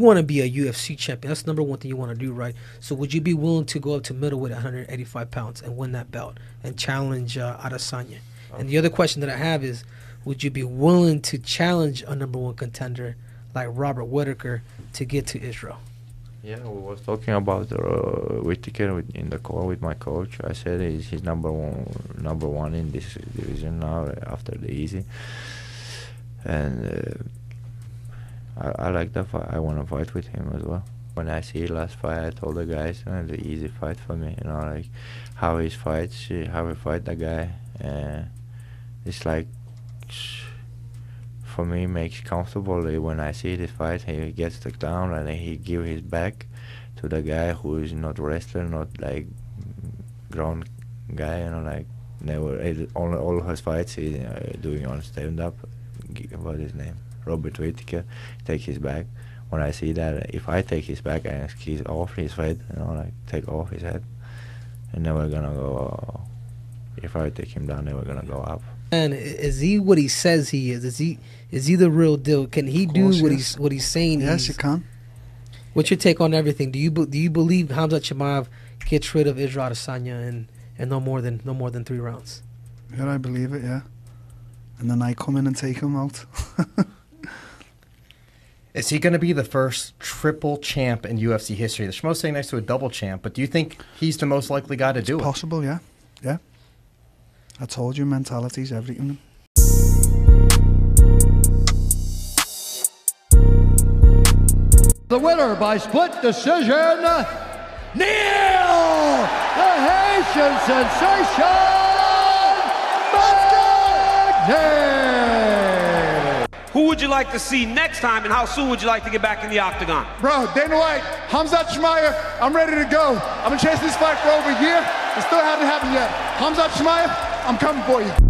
You want to be a UFC champion. That's the number one thing you want to do, right? So would you be willing to go up to middleweight, 185 pounds, and win that belt and challenge uh, Adesanya? And the other question that I have is, would you be willing to challenge a number one contender like Robert Whitaker to get to Israel? Yeah, we was talking about uh, Whitaker in the call with my coach. I said he's, he's number one, number one in this division now after the Izzy, and uh, I, I like the fight. I want to fight with him as well. When I see last fight, I told the guys, uh, the easy fight for me. You know, like how he fights, how he fight the guy. Uh, it's like for me makes comfortable when I see this fight. He gets the down and he give his back to the guy who is not wrestler, not like ground guy. You know, like never all all his fights he uh, doing on stand up. What his name? Robert Whitaker. Take his back. When I see that, if I take his back and he's off his head, you know, like take off his head, and then we're gonna go. If I take him down, then we're gonna go up. And is he what he says he is? Is he is he the real deal? Can he course, do what yes. he's what he's saying? Yes, he can. What's your take on everything? Do you do you believe Hamza Chimaev gets rid of Israel Adesanya and and no more than no more than three rounds? Yeah, I believe it. Yeah, and then I come in and take him out. Is he going to be the first triple champ in UFC history? The Schmo's sitting next to a double champ, but do you think he's the most likely guy to do it's it? Possible, yeah, yeah. I told you, mentality's everything. The winner by split decision, Neil, the Haitian sensation, Who would you like to see next time, and how soon would you like to get back in the octagon? Bro, Dana White, Hamzat Chimaev, I'm ready to go. I've been chasing this fight for over a year. It still hasn't happened yet. Hamzat Chimaev, I'm coming for you.